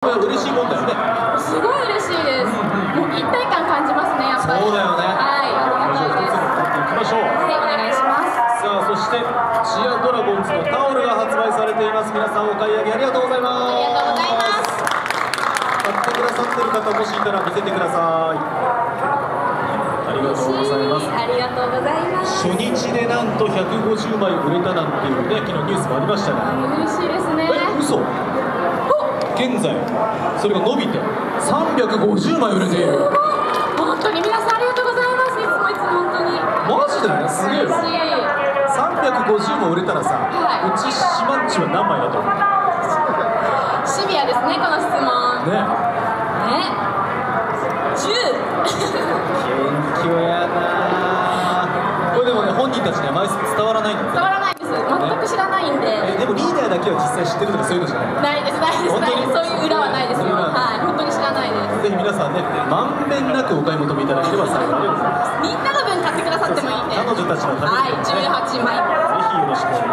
嬉しいもんだよねすごい嬉しいですもう一体感感じますねやっぱりそうだよねはいありがたいですいきましょうはいお願いしますさあそしてチアドラゴンズのタオルが発売されています皆さんお買い上げありがとうございます。ありがとうございます買ってくださってる方もしいたら見せてくださいありがとうございますありがとうございます初日でなんと150枚売れたなんていうね昨日ニュースもありましたが嬉しいですね。え嘘？現在それが伸びて350枚売れている。本当に皆さんありがとうございます。いつもいつも本当に。マジで？すげえよ。嬉しい。350も売れたらさ、はい。うちしまっちは何枚だと思う？シビアですねこの質問。ねね人たちには伝わらないんだよ伝わらないです。全く知らないんで。えでもリーダーだけは実際知ってるとかそういうのじゃないないですないですないです。そういう裏はないですははい本当に知らないです。ぜひ皆さんねまんべんなくお買い求めいただければ幸いでございます。みんなの分買ってくださってもいいんで。彼女たちのために。はい18枚。ぜひよろしくお願いします